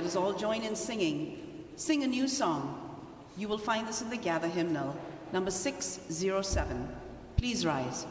Let us all join in singing. Sing a new song. You will find this in the Gather hymnal, number 607. Please rise.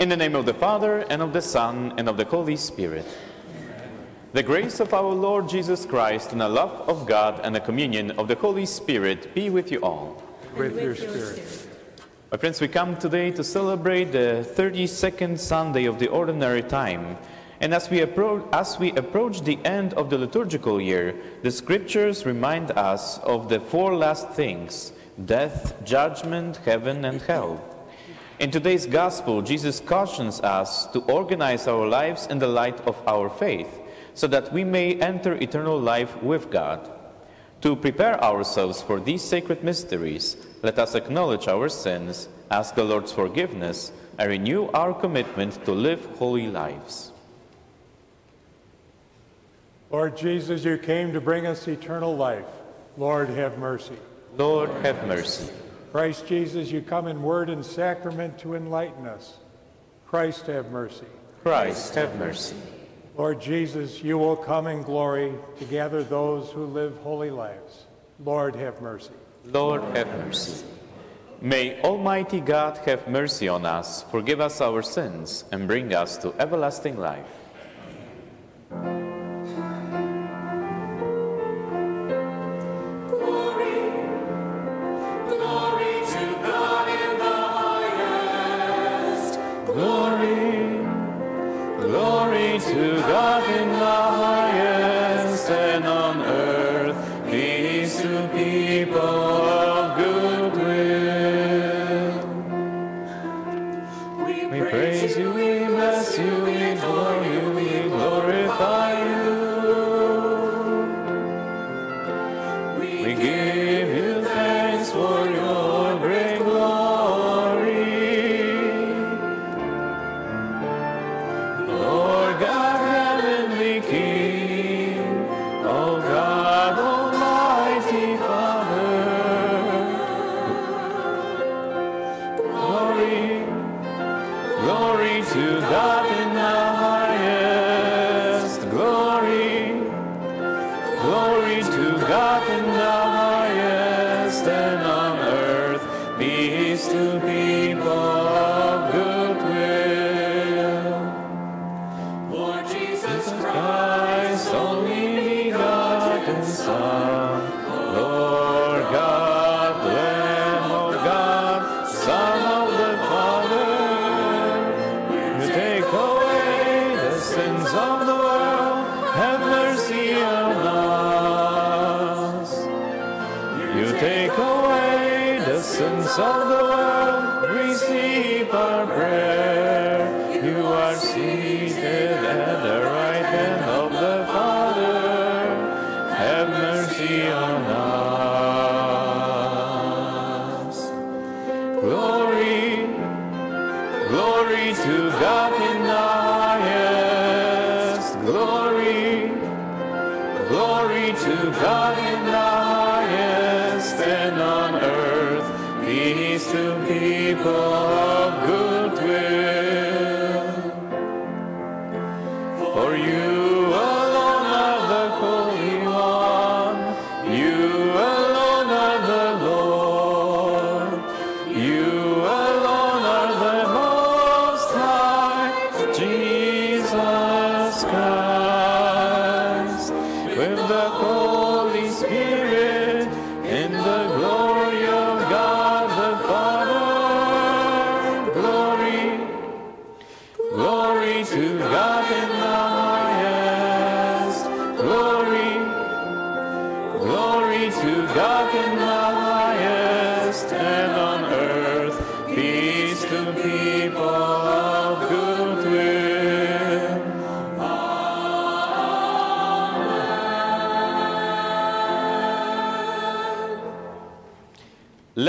In the name of the Father, and of the Son, and of the Holy Spirit. The grace of our Lord Jesus Christ, and the love of God, and the communion of the Holy Spirit be with you all. With your spirit. My friends, we come today to celebrate the 32nd Sunday of the Ordinary Time. And as we, as we approach the end of the liturgical year, the scriptures remind us of the four last things death, judgment, heaven, and hell. In today's gospel, Jesus cautions us to organize our lives in the light of our faith so that we may enter eternal life with God. To prepare ourselves for these sacred mysteries, let us acknowledge our sins, ask the Lord's forgiveness, and renew our commitment to live holy lives. Lord Jesus, you came to bring us eternal life. Lord, have mercy. Lord, have mercy. Christ Jesus, you come in word and sacrament to enlighten us. Christ, have mercy. Christ, have mercy. Lord Jesus, you will come in glory to gather those who live holy lives. Lord, have mercy. Lord, have mercy. May Almighty God have mercy on us, forgive us our sins, and bring us to everlasting life.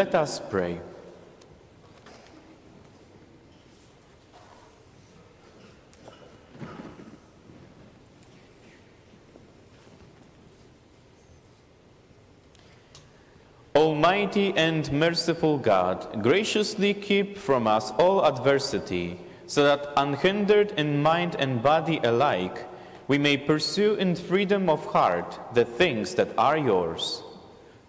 Let us pray. Almighty and merciful God, graciously keep from us all adversity, so that unhindered in mind and body alike, we may pursue in freedom of heart the things that are yours.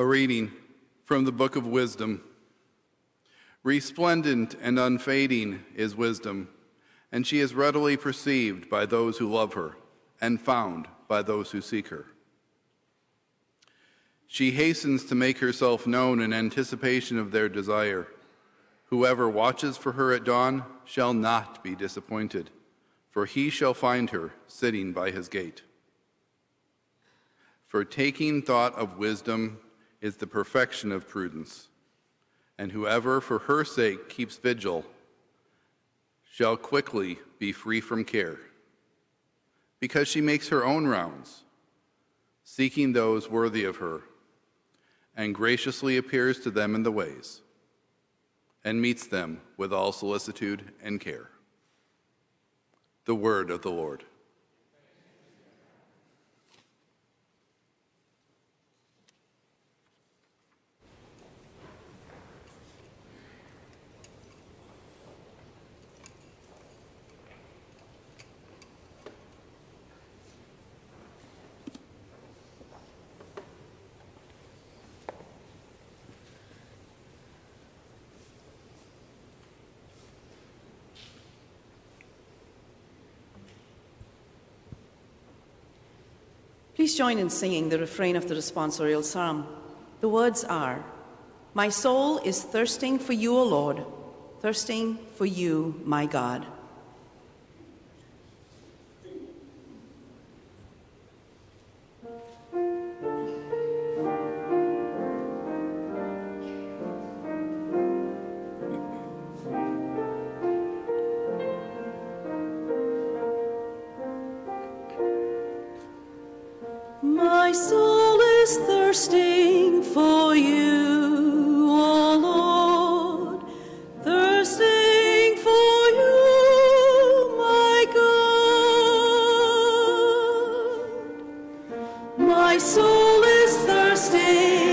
A reading from the Book of Wisdom. Resplendent and unfading is wisdom, and she is readily perceived by those who love her and found by those who seek her. She hastens to make herself known in anticipation of their desire. Whoever watches for her at dawn shall not be disappointed, for he shall find her sitting by his gate. For taking thought of wisdom is the perfection of prudence, and whoever for her sake keeps vigil shall quickly be free from care. Because she makes her own rounds, seeking those worthy of her, and graciously appears to them in the ways, and meets them with all solicitude and care. The word of the Lord. Please join in singing the refrain of the responsorial psalm. The words are My soul is thirsting for you, O Lord, thirsting for you, my God. My soul is thirsting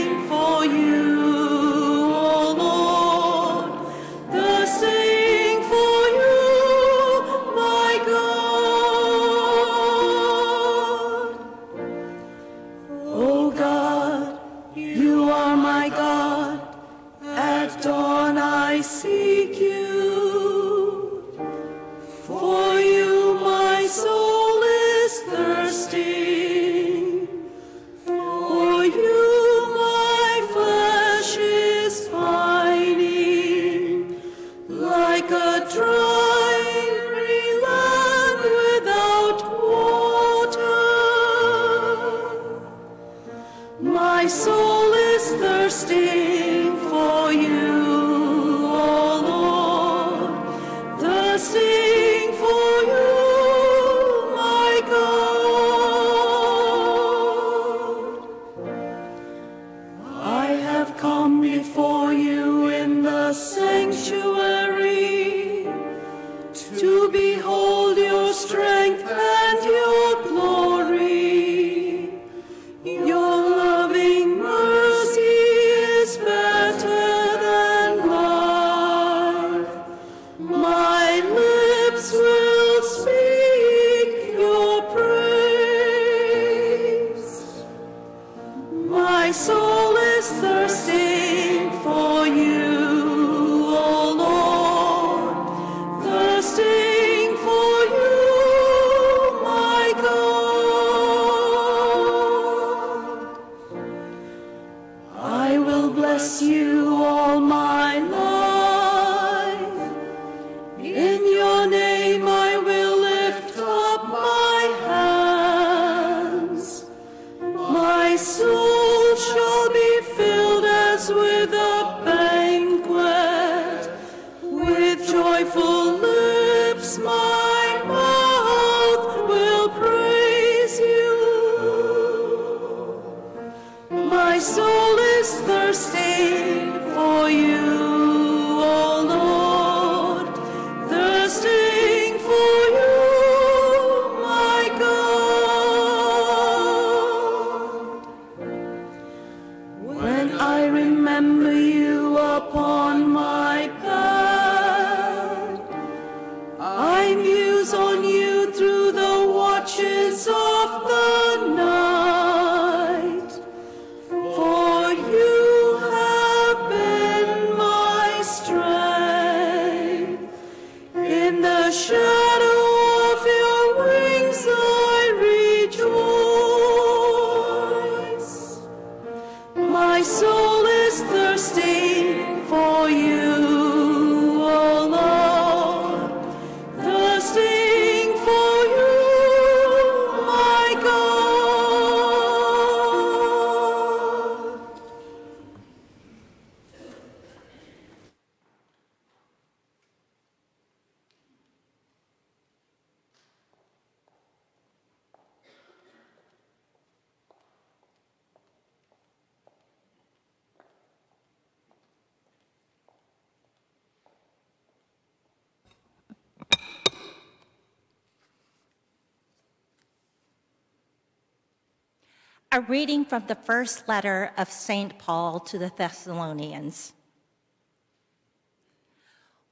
reading from the first letter of St. Paul to the Thessalonians.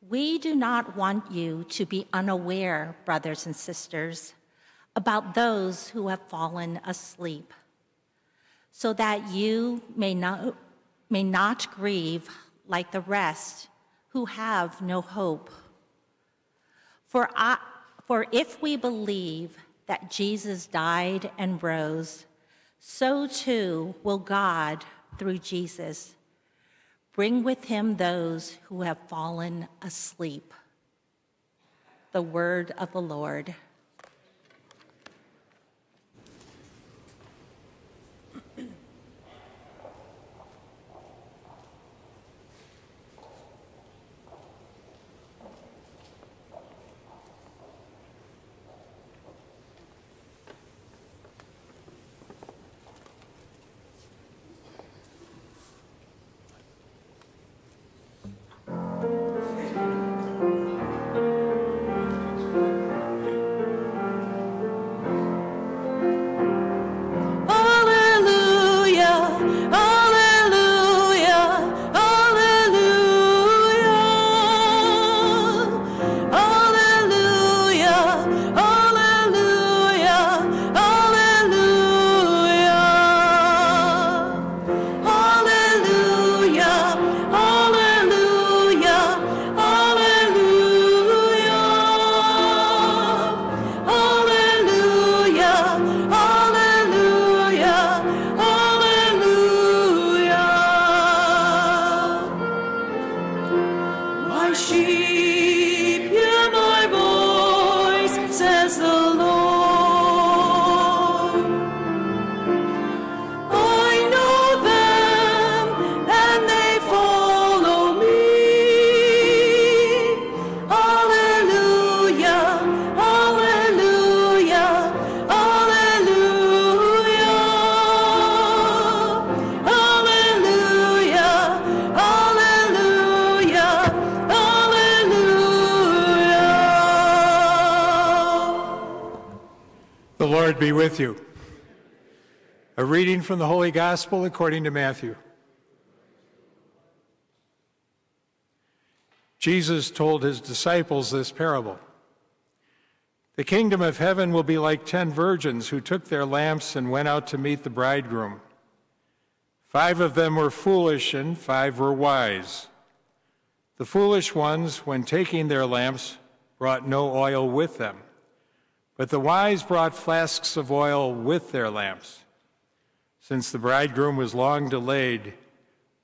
We do not want you to be unaware, brothers and sisters, about those who have fallen asleep, so that you may not, may not grieve like the rest who have no hope. For, I, for if we believe that Jesus died and rose, so too will God, through Jesus, bring with him those who have fallen asleep. The word of the Lord. Lord be with you. A reading from the Holy Gospel according to Matthew. Jesus told his disciples this parable. The kingdom of heaven will be like ten virgins who took their lamps and went out to meet the bridegroom. Five of them were foolish and five were wise. The foolish ones, when taking their lamps, brought no oil with them. But the wise brought flasks of oil with their lamps. Since the bridegroom was long delayed,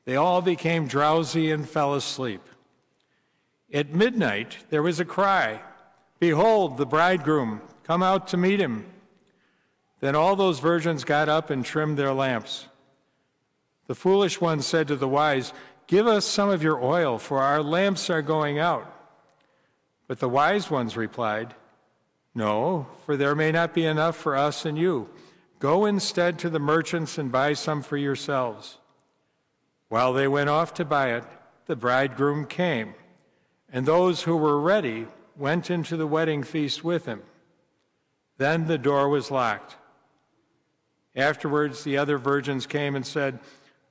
they all became drowsy and fell asleep. At midnight, there was a cry Behold, the bridegroom, come out to meet him. Then all those virgins got up and trimmed their lamps. The foolish ones said to the wise, Give us some of your oil, for our lamps are going out. But the wise ones replied, no, for there may not be enough for us and you. Go instead to the merchants and buy some for yourselves. While they went off to buy it, the bridegroom came, and those who were ready went into the wedding feast with him. Then the door was locked. Afterwards, the other virgins came and said,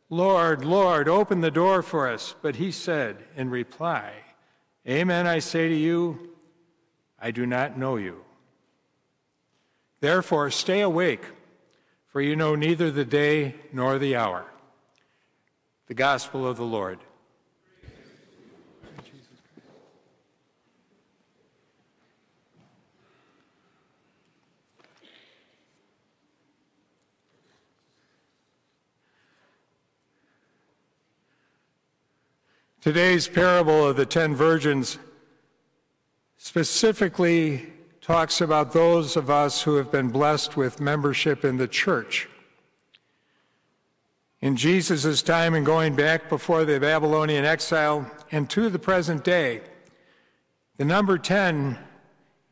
Lord, Lord, open the door for us. But he said in reply, Amen, I say to you, I do not know you. Therefore, stay awake, for you know neither the day nor the hour. The Gospel of the Lord. Today's parable of the ten virgins specifically talks about those of us who have been blessed with membership in the church. In Jesus' time and going back before the Babylonian exile and to the present day, the number 10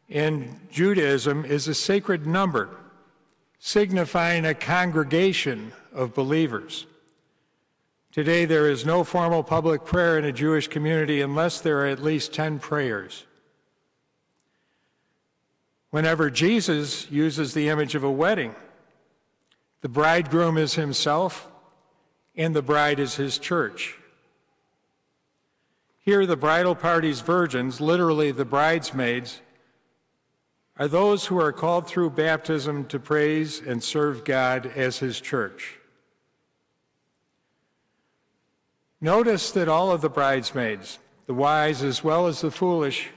in Judaism is a sacred number, signifying a congregation of believers. Today, there is no formal public prayer in a Jewish community unless there are at least 10 prayers. Whenever Jesus uses the image of a wedding, The bridegroom is himself, and the bride is his church. Here, the bridal party's virgins, literally the bridesmaids, are those who are called through baptism to praise and serve God as his church. Notice that all of the bridesmaids, the wise as well as the foolish,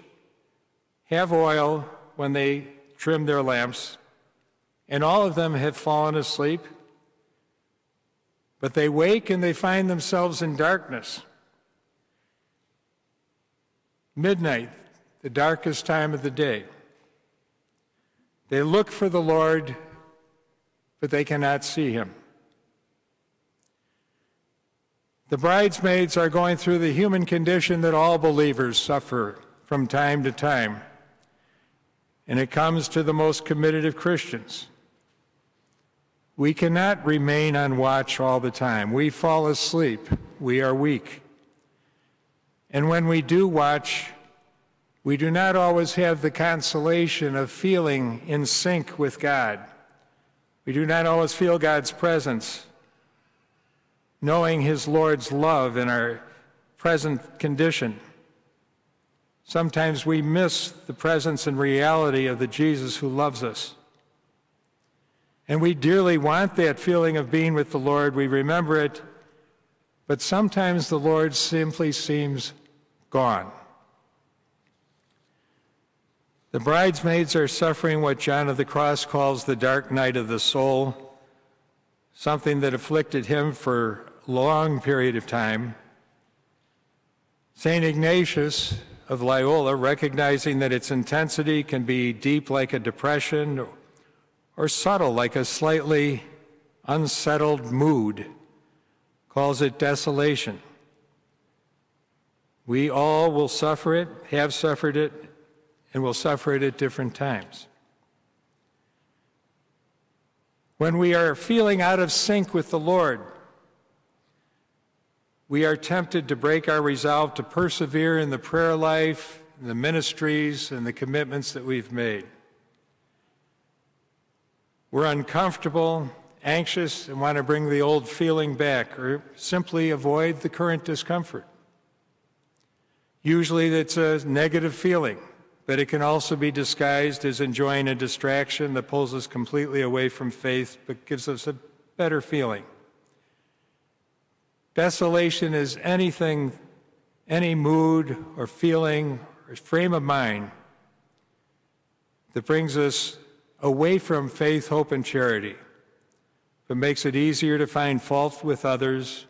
have oil when they trim their lamps, and all of them have fallen asleep. But they wake and they find themselves in darkness. Midnight, the darkest time of the day. They look for the Lord, but they cannot see him. The bridesmaids are going through the human condition that all believers suffer from time to time. And it comes to the most committed of Christians. We cannot remain on watch all the time. We fall asleep. We are weak. And when we do watch, we do not always have the consolation of feeling in sync with God. We do not always feel God's presence, knowing His Lord's love in our present condition. Sometimes we miss the presence and reality of the Jesus who loves us. And we dearly want that feeling of being with the Lord. We remember it, but sometimes the Lord simply seems gone. The bridesmaids are suffering what John of the Cross calls the dark night of the soul, something that afflicted him for a long period of time. St. Ignatius of Loyola, recognizing that its intensity can be deep like a depression or subtle like a slightly unsettled mood, calls it desolation. We all will suffer it, have suffered it, and will suffer it at different times. When we are feeling out of sync with the Lord, we are tempted to break our resolve to persevere in the prayer life, in the ministries, and the commitments that we've made. We're uncomfortable, anxious, and want to bring the old feeling back or simply avoid the current discomfort. Usually it's a negative feeling but it can also be disguised as enjoying a distraction that pulls us completely away from faith but gives us a better feeling. Desolation is anything, any mood or feeling or frame of mind that brings us away from faith, hope, and charity, but makes it easier to find fault with others,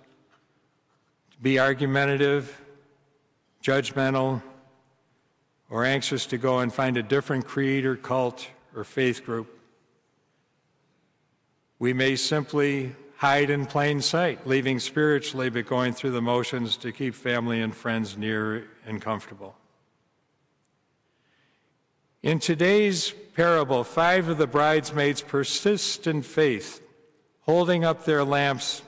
to be argumentative, judgmental, or anxious to go and find a different creed or cult or faith group. We may simply hide in plain sight, leaving spiritually but going through the motions to keep family and friends near and comfortable. In today's parable, five of the bridesmaids persist in faith, holding up their lamps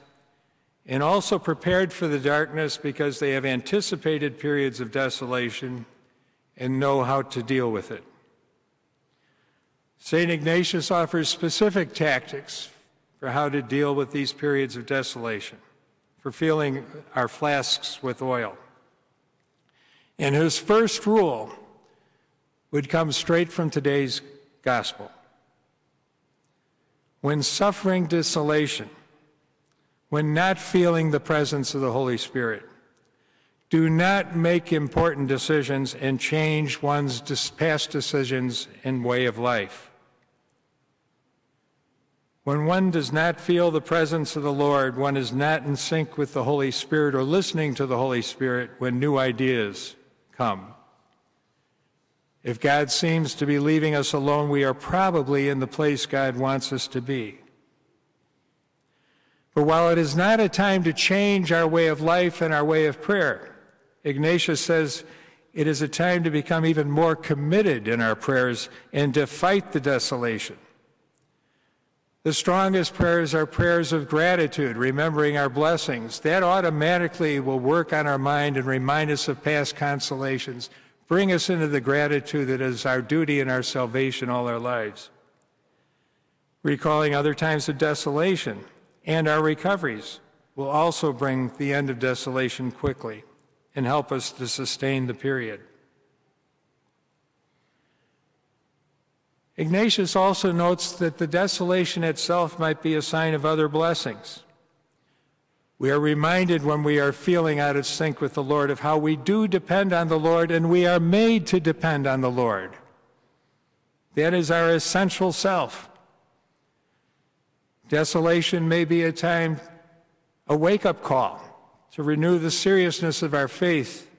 and also prepared for the darkness because they have anticipated periods of desolation and know how to deal with it. St. Ignatius offers specific tactics for how to deal with these periods of desolation, for filling our flasks with oil. And his first rule would come straight from today's gospel. When suffering desolation, when not feeling the presence of the Holy Spirit, do not make important decisions and change one's past decisions and way of life. When one does not feel the presence of the Lord, one is not in sync with the Holy Spirit or listening to the Holy Spirit when new ideas come. If God seems to be leaving us alone, we are probably in the place God wants us to be. But while it is not a time to change our way of life and our way of prayer, Ignatius says it is a time to become even more committed in our prayers and to fight the desolation. The strongest prayers are prayers of gratitude, remembering our blessings. That automatically will work on our mind and remind us of past consolations, bring us into the gratitude that is our duty and our salvation all our lives. Recalling other times of desolation and our recoveries will also bring the end of desolation quickly and help us to sustain the period. Ignatius also notes that the desolation itself might be a sign of other blessings. We are reminded when we are feeling out of sync with the Lord of how we do depend on the Lord and we are made to depend on the Lord. That is our essential self. Desolation may be a time, a wake up call to renew the seriousness of our faith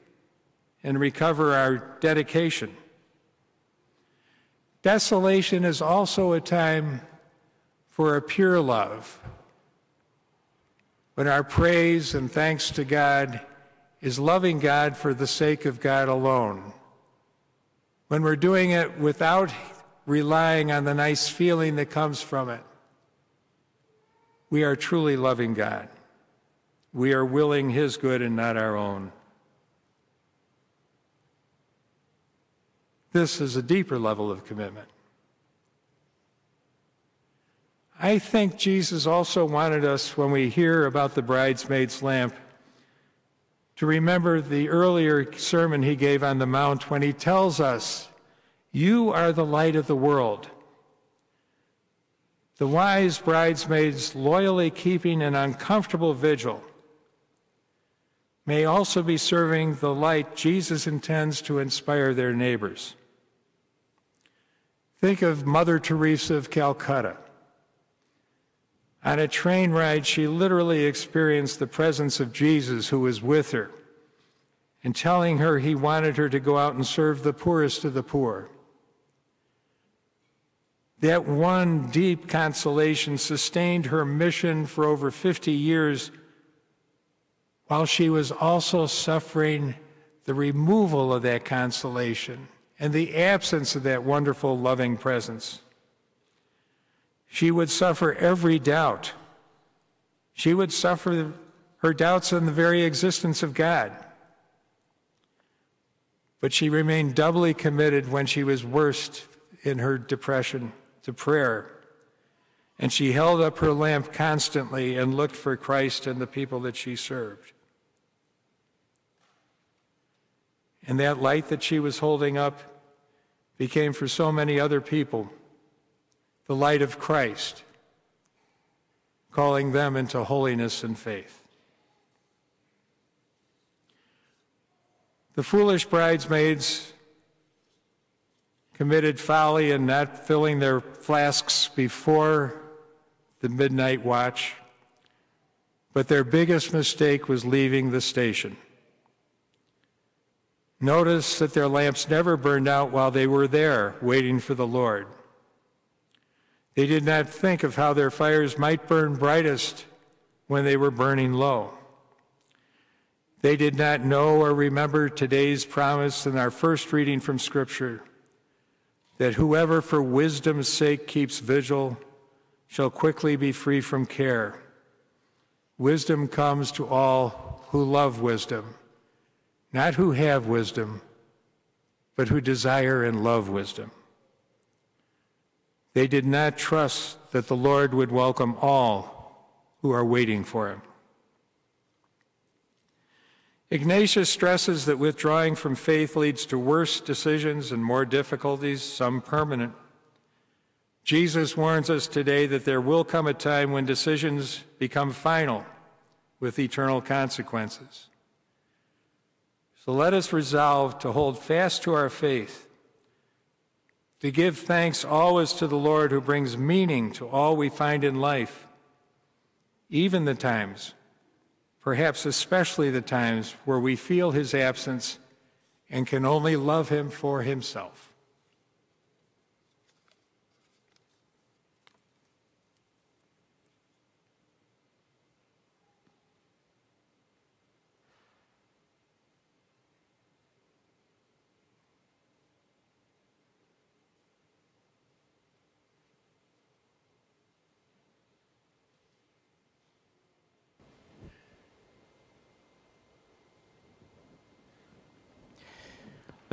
and recover our dedication. Desolation is also a time for a pure love when our praise and thanks to God is loving God for the sake of God alone. When we're doing it without relying on the nice feeling that comes from it, we are truly loving God. We are willing His good and not our own. This is a deeper level of commitment. I think Jesus also wanted us, when we hear about the bridesmaid's lamp, to remember the earlier sermon he gave on the Mount when he tells us, You are the light of the world. The wise bridesmaids loyally keeping an uncomfortable vigil may also be serving the light Jesus intends to inspire their neighbors. Think of Mother Teresa of Calcutta. On a train ride, she literally experienced the presence of Jesus who was with her and telling her he wanted her to go out and serve the poorest of the poor. That one deep consolation sustained her mission for over 50 years while she was also suffering the removal of that consolation and the absence of that wonderful, loving presence. She would suffer every doubt. She would suffer her doubts on the very existence of God. But she remained doubly committed when she was worst in her depression to prayer. And she held up her lamp constantly and looked for Christ and the people that she served. And that light that she was holding up became for so many other people the light of Christ, calling them into holiness and faith. The foolish bridesmaids committed folly in not filling their flasks before the midnight watch, but their biggest mistake was leaving the station. Notice that their lamps never burned out while they were there, waiting for the Lord. They did not think of how their fires might burn brightest when they were burning low. They did not know or remember today's promise in our first reading from Scripture that whoever for wisdom's sake keeps vigil shall quickly be free from care. Wisdom comes to all who love wisdom, not who have wisdom, but who desire and love wisdom. They did not trust that the Lord would welcome all who are waiting for him. Ignatius stresses that withdrawing from faith leads to worse decisions and more difficulties, some permanent. Jesus warns us today that there will come a time when decisions become final with eternal consequences. So let us resolve to hold fast to our faith to give thanks always to the Lord who brings meaning to all we find in life, even the times, perhaps especially the times where we feel his absence and can only love him for himself.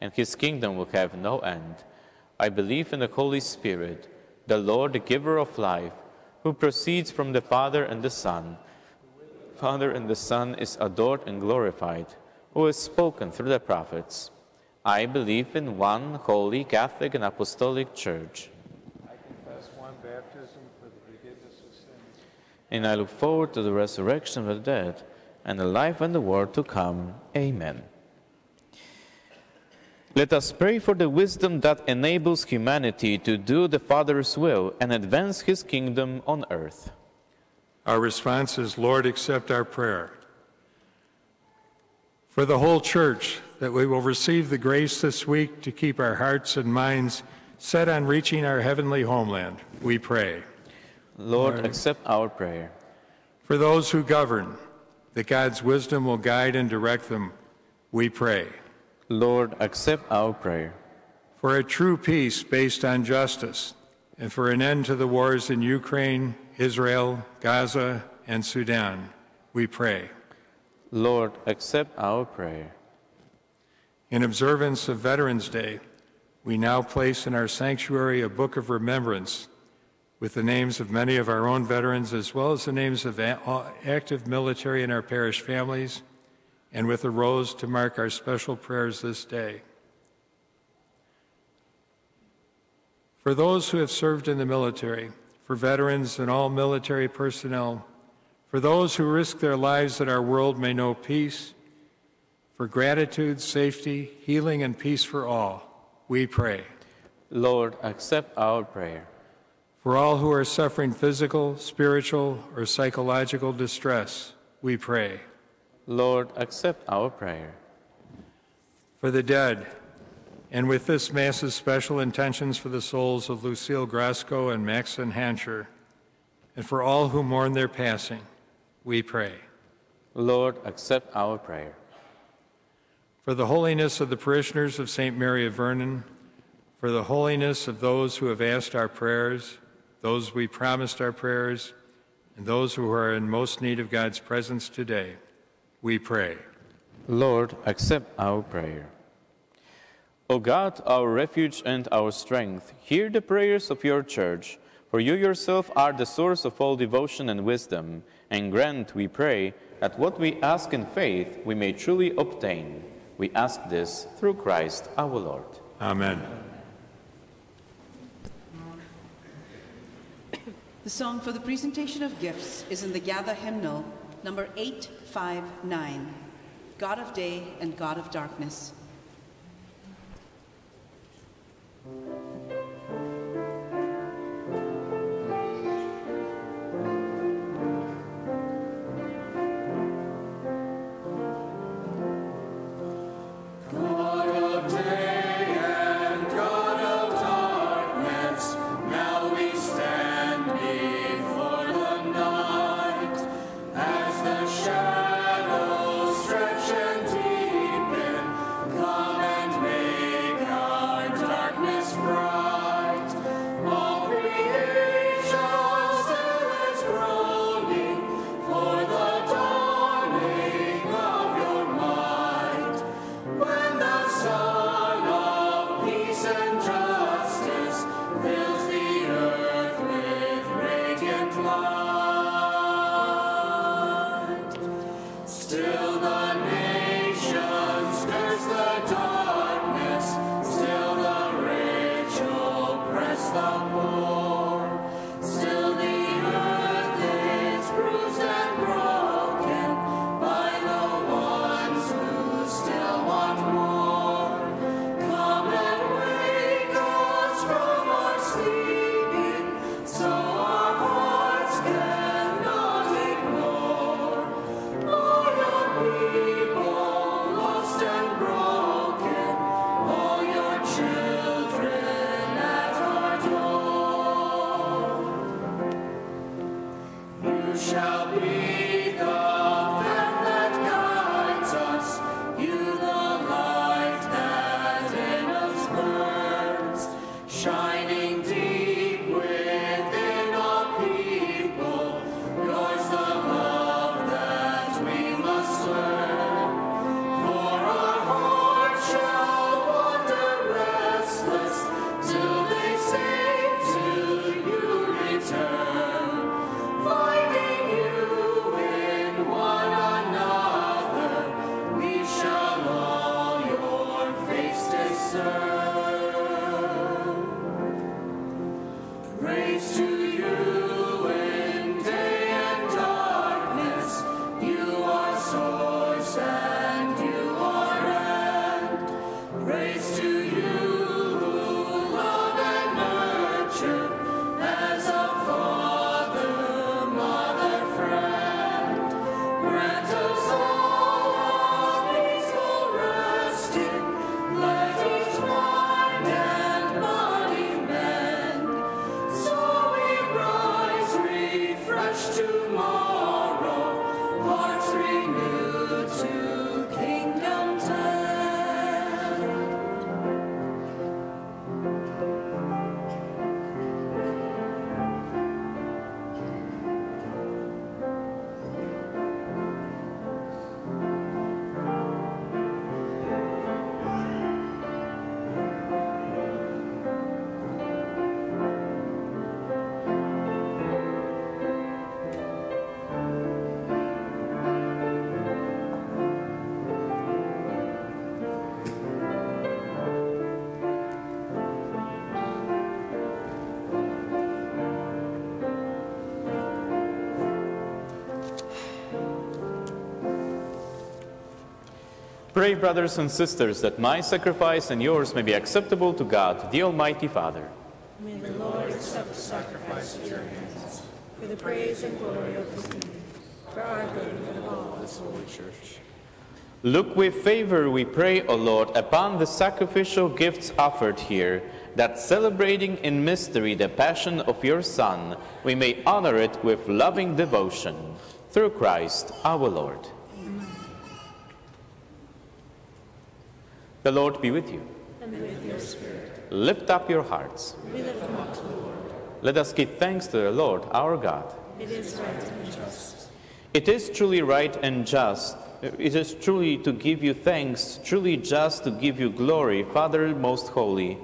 and his kingdom will have no end. I believe in the Holy Spirit the Lord, the giver of life, who proceeds from the Father and the Son. Father and the Son is adored and glorified, who has spoken through the prophets. I believe in one holy Catholic and Apostolic Church. I confess one baptism for the forgiveness of sins. And I look forward to the resurrection of the dead and the life and the world to come. Amen. Let us pray for the wisdom that enables humanity to do the Father's will and advance his kingdom on earth. Our response is, Lord, accept our prayer. For the whole church, that we will receive the grace this week to keep our hearts and minds set on reaching our heavenly homeland, we pray. Lord, accept our prayer. For those who govern, that God's wisdom will guide and direct them, we pray. Lord, accept our prayer. For a true peace based on justice, and for an end to the wars in Ukraine, Israel, Gaza, and Sudan, we pray. Lord, accept our prayer. In observance of Veterans Day, we now place in our sanctuary a book of remembrance with the names of many of our own veterans as well as the names of active military in our parish families and with a rose to mark our special prayers this day. For those who have served in the military, for veterans and all military personnel, for those who risk their lives that our world may know peace, for gratitude, safety, healing, and peace for all, we pray. Lord, accept our prayer. For all who are suffering physical, spiritual, or psychological distress, we pray. Lord, accept our prayer. For the dead, and with this Mass's special intentions for the souls of Lucille Grasco and Maxon Hancher, and for all who mourn their passing, we pray. Lord, accept our prayer. For the holiness of the parishioners of St. Mary of Vernon, for the holiness of those who have asked our prayers, those we promised our prayers, and those who are in most need of God's presence today, we pray. Lord, accept our prayer. O God, our refuge and our strength, hear the prayers of your church, for you yourself are the source of all devotion and wisdom, and grant, we pray, that what we ask in faith we may truly obtain. We ask this through Christ our Lord. Amen. The song for the presentation of gifts is in the Gather hymnal, number 859 God of Day and God of Darkness. Pray, brothers and sisters, that my sacrifice and yours may be acceptable to God, the Almighty Father. May the Lord accept the sacrifice at your hands for the praise and glory of his name, for our good and for the all of his holy church. Look with favor, we pray, O Lord, upon the sacrificial gifts offered here, that celebrating in mystery the passion of your Son, we may honor it with loving devotion. Through Christ our Lord. The Lord be with you. And with your spirit, Lift up your hearts. we lift them up to the Lord. Let us give thanks to the Lord our God. It is right and just. It is truly right and just. It is truly to give you thanks, truly just to give you glory, Father most holy.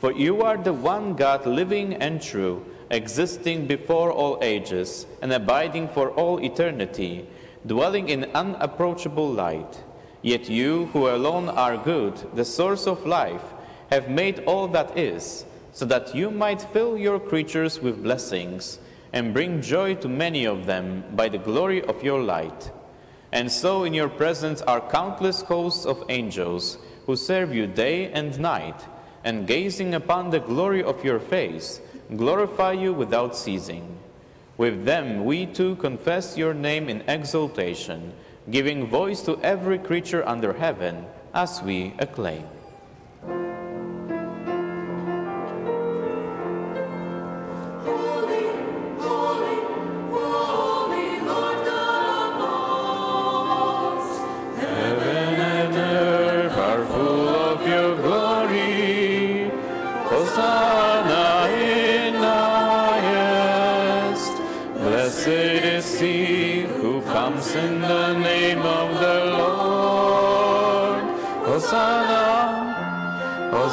For you are the one God living and true, existing before all ages and abiding for all eternity, dwelling in unapproachable light. Yet you, who alone are good, the source of life, have made all that is, so that you might fill your creatures with blessings and bring joy to many of them by the glory of your light. And so in your presence are countless hosts of angels who serve you day and night, and gazing upon the glory of your face, glorify you without ceasing. With them we too confess your name in exaltation, giving voice to every creature under heaven as we acclaim.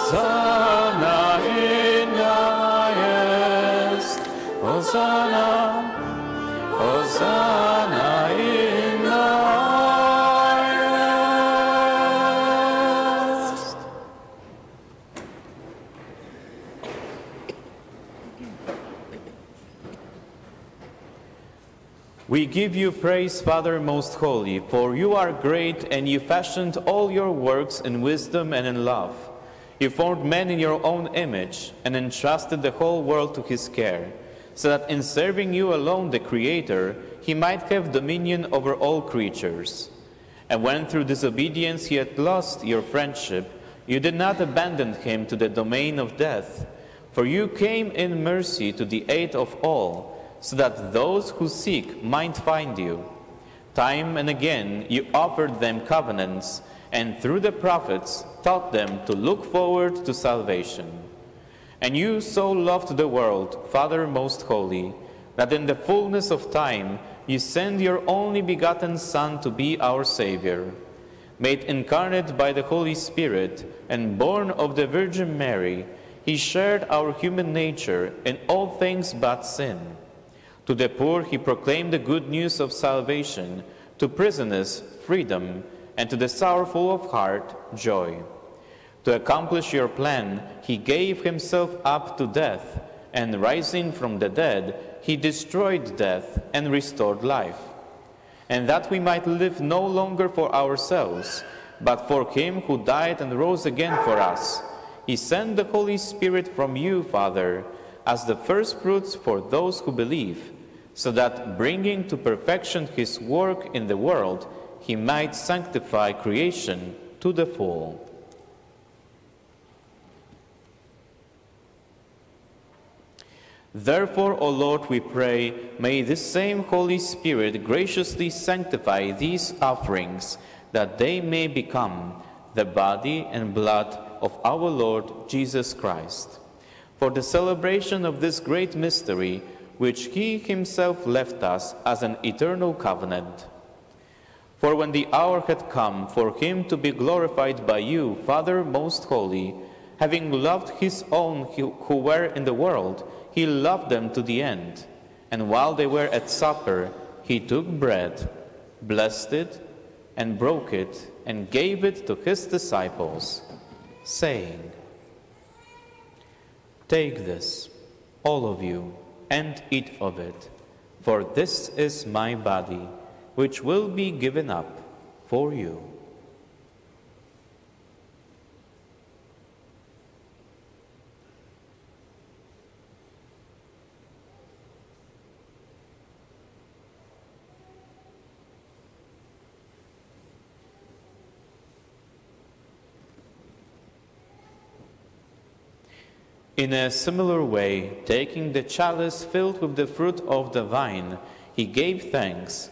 Hosanna, in the highest. Hosanna, Hosanna in the highest. We give you praise, Father most holy, for you are great and you fashioned all your works in wisdom and in love. You formed man in your own image and entrusted the whole world to his care, so that in serving you alone, the Creator, he might have dominion over all creatures. And when through disobedience he had lost your friendship, you did not abandon him to the domain of death, for you came in mercy to the aid of all so that those who seek might find you. Time and again you offered them covenants, and through the prophets taught them to look forward to salvation. And you so loved the world, Father most holy, that in the fullness of time you send your only begotten Son to be our Savior. Made incarnate by the Holy Spirit and born of the Virgin Mary, he shared our human nature in all things but sin. To the poor he proclaimed the good news of salvation, to prisoners freedom, and to the sorrowful of heart joy. To accomplish your plan, he gave himself up to death, and rising from the dead, he destroyed death and restored life. And that we might live no longer for ourselves, but for him who died and rose again for us, he sent the Holy Spirit from you, Father, as the first fruits for those who believe, so that bringing to perfection his work in the world, he might sanctify creation to the full. Therefore, O Lord, we pray, may this same Holy Spirit graciously sanctify these offerings, that they may become the body and blood of our Lord Jesus Christ. For the celebration of this great mystery, which he himself left us as an eternal covenant. For when the hour had come for him to be glorified by you, Father most holy, having loved his own who were in the world, he loved them to the end. And while they were at supper, he took bread, blessed it, and broke it, and gave it to his disciples, saying, Take this, all of you, and eat of it, for this is my body, which will be given up for you. In a similar way, taking the chalice filled with the fruit of the vine, he gave thanks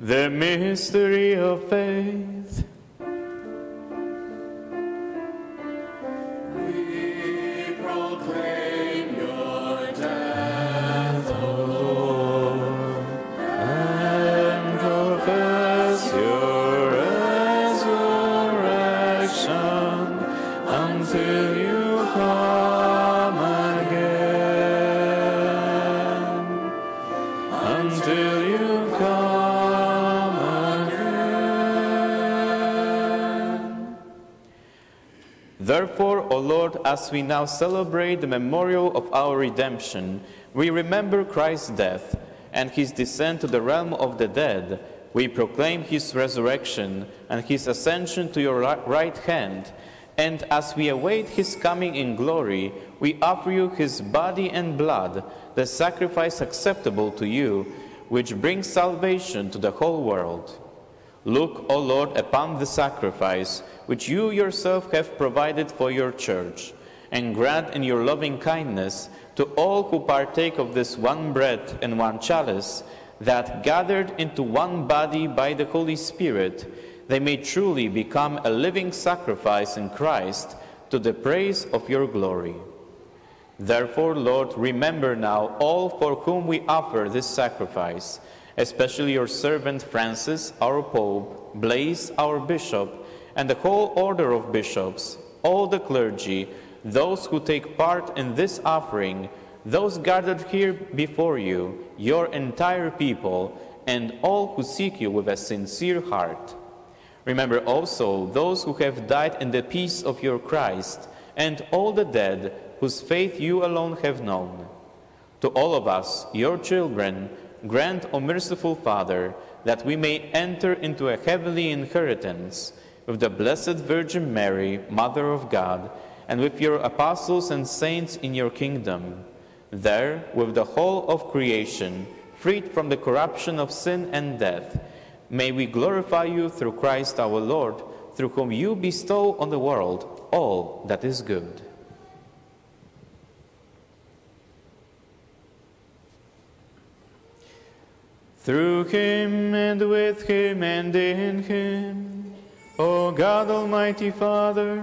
The mystery of faith. We proclaim as we now celebrate the memorial of our redemption, we remember Christ's death and his descent to the realm of the dead. We proclaim his resurrection and his ascension to your right hand. And as we await his coming in glory, we offer you his body and blood, the sacrifice acceptable to you, which brings salvation to the whole world. Look, O Lord, upon the sacrifice which you yourself have provided for your church, and grant in your loving kindness to all who partake of this one bread and one chalice, that gathered into one body by the Holy Spirit, they may truly become a living sacrifice in Christ to the praise of your glory. Therefore, Lord, remember now all for whom we offer this sacrifice, especially your servant Francis, our Pope, Blase, our Bishop, and the whole order of bishops, all the clergy, those who take part in this offering, those gathered here before you, your entire people, and all who seek you with a sincere heart. Remember also those who have died in the peace of your Christ, and all the dead whose faith you alone have known. To all of us, your children, grant, O merciful Father, that we may enter into a heavenly inheritance with the Blessed Virgin Mary, Mother of God, and with your apostles and saints in your kingdom. There, with the whole of creation, freed from the corruption of sin and death, may we glorify you through Christ our Lord, through whom you bestow on the world all that is good. Through him and with him and in him, O God Almighty Father,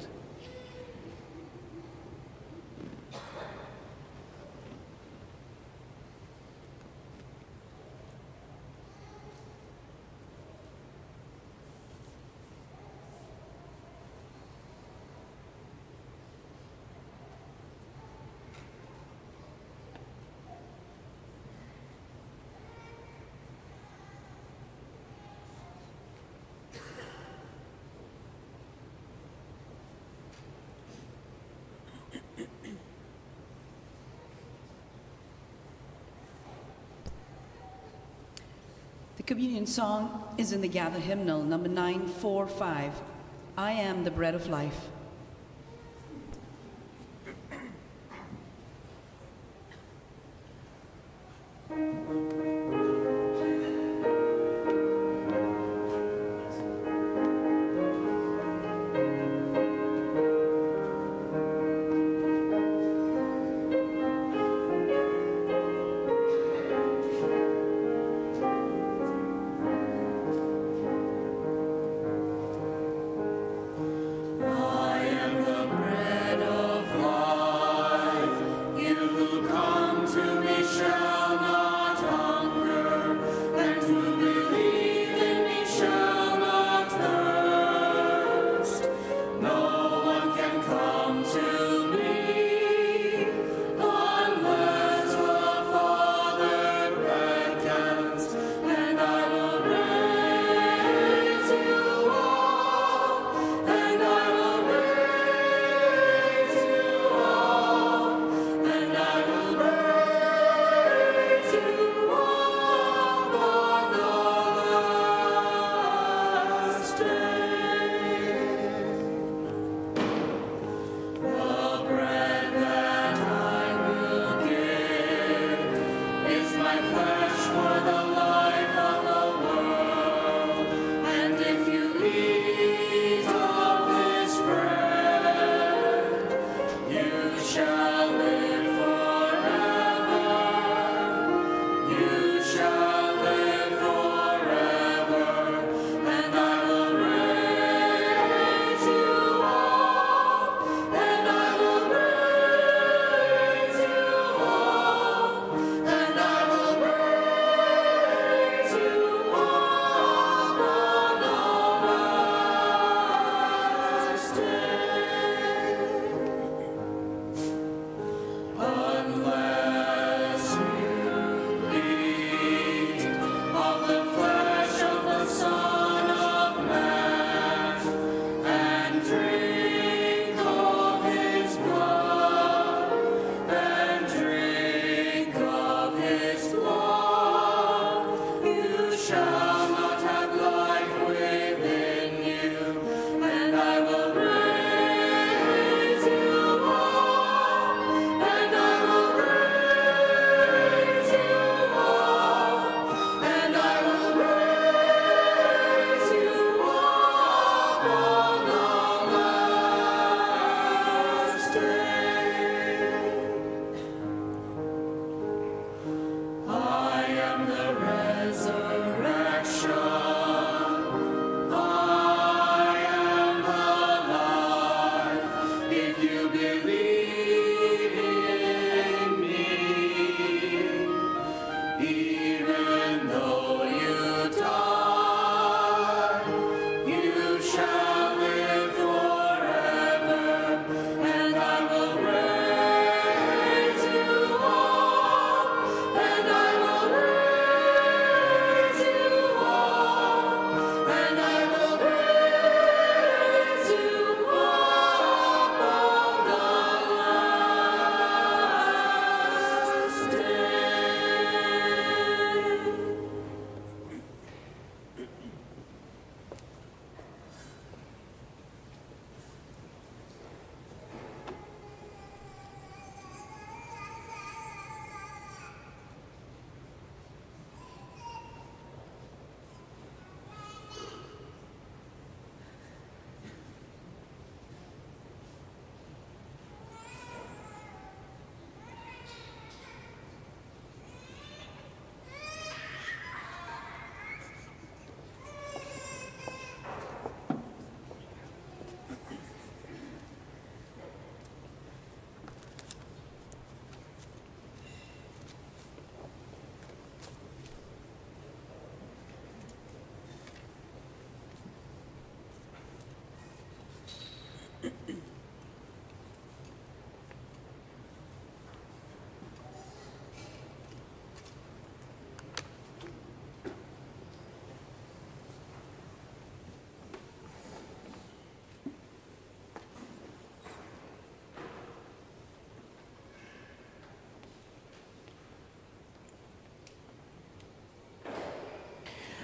Communion song is in the Gather hymnal, number 945. I am the bread of life.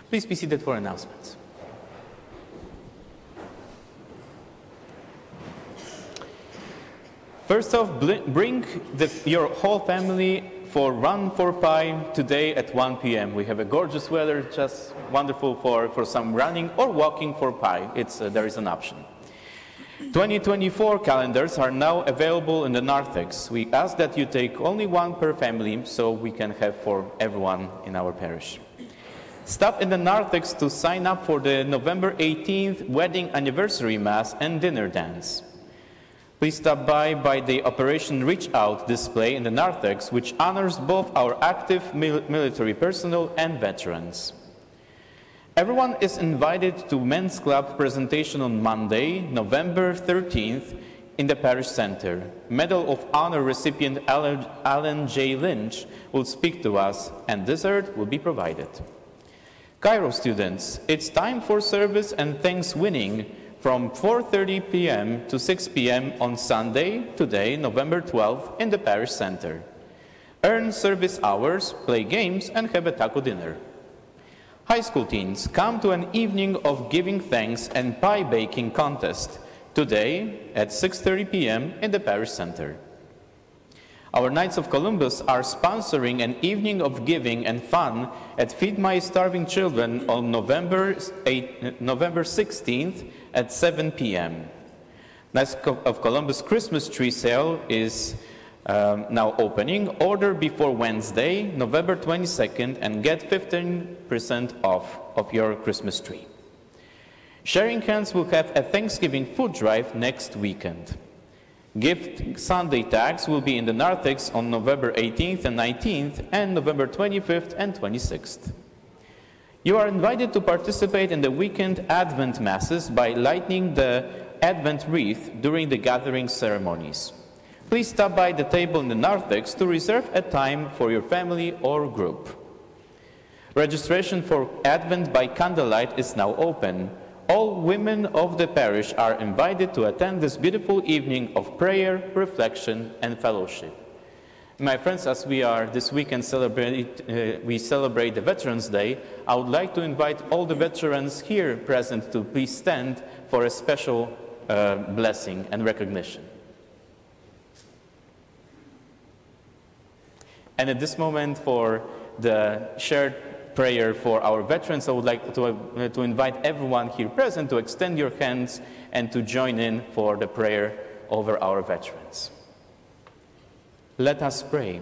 Please be seated for announcements. First off, bring the, your whole family for Run for Pi today at 1 p.m. We have a gorgeous weather, just wonderful for, for some running or walking for Pi. It's, uh, there is an option. 2024 calendars are now available in the narthex. We ask that you take only one per family so we can have for everyone in our parish. Stop in the narthex to sign up for the November 18th wedding anniversary mass and dinner dance. Please stop by by the Operation Reach Out display in the narthex, which honors both our active mil- military personnel and veterans. Everyone is invited to Men's Club presentation on Monday, November 13th in the Parish Center. Medal of Honor recipient Allen, Allen J. Lynch will speak to us and dessert will be provided. Cairo students, it's time for service and thanks winning from 4.30 p.m. to 6 p.m. on Sunday, today, November 12th, in the Parish Center. Earn service hours, play games, and have a taco dinner. High school teens, come to an evening of giving thanks and pie baking contest today at 6:30 p.m. in the Parish Center. Our Knights of Columbus are sponsoring an evening of giving and fun at Feed My Starving Children on November, 8, November 16th at 7 p.m. Knights of Columbus Christmas tree sale is um, now opening. Order before Wednesday, November 22nd, and get 15% off of your Christmas tree. Sharing Hands will have a Thanksgiving food drive next weekend. Gift Sunday tags will be in the narthex on November 18th and 19th, and November 25th and 26th. You are invited to participate in the weekend Advent Masses by lighting the Advent wreath during the gathering ceremonies. Please stop by the table in the narthex to reserve a time for your family or group. Registration for Advent by candlelight is now open. All women of the parish are invited to attend this beautiful evening of prayer, reflection, and fellowship. My friends, as we are this weekend celebrate, uh, we celebrate the Veterans Day, I would like to invite all the veterans here present to please stand for a special uh, blessing and recognition. And at this moment, for the shared prayer for our veterans, I would like to, uh, to invite everyone here present to extend your hands and to join in for the prayer over our veterans. Let us pray.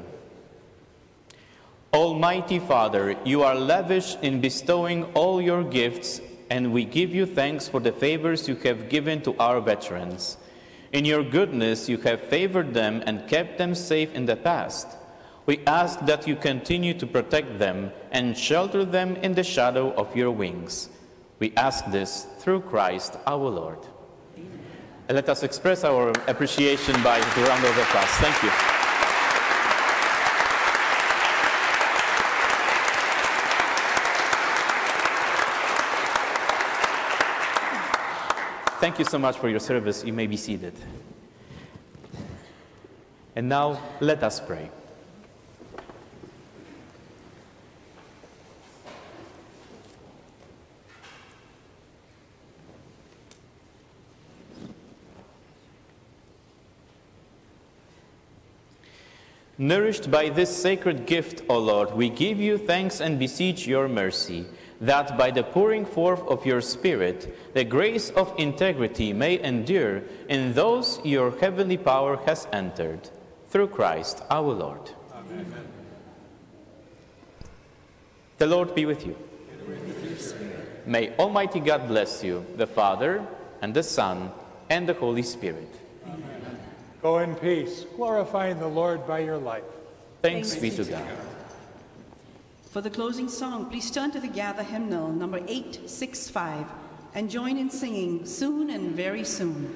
Almighty Father, you are lavish in bestowing all your gifts, and we give you thanks for the favors you have given to our veterans. In your goodness, you have favored them and kept them safe in the past. We ask that you continue to protect them and shelter them in the shadow of your wings. We ask this through Christ our Lord. And let us express our appreciation by the round of applause. Thank you. Thank you so much for your service. You may be seated. And now let us pray. Nourished by this sacred gift, O Lord, we give you thanks and beseech your mercy, that by the pouring forth of your Spirit, the grace of integrity may endure in those your heavenly power has entered. Through Christ our Lord. Amen. The Lord be with you. With may Almighty God bless you, the Father, and the Son, and the Holy Spirit. Go in peace, glorifying the Lord by your life. Thanks, Thanks be to God. For the closing song, please turn to the Gather Hymnal, number 865, and join in singing Soon and Very Soon.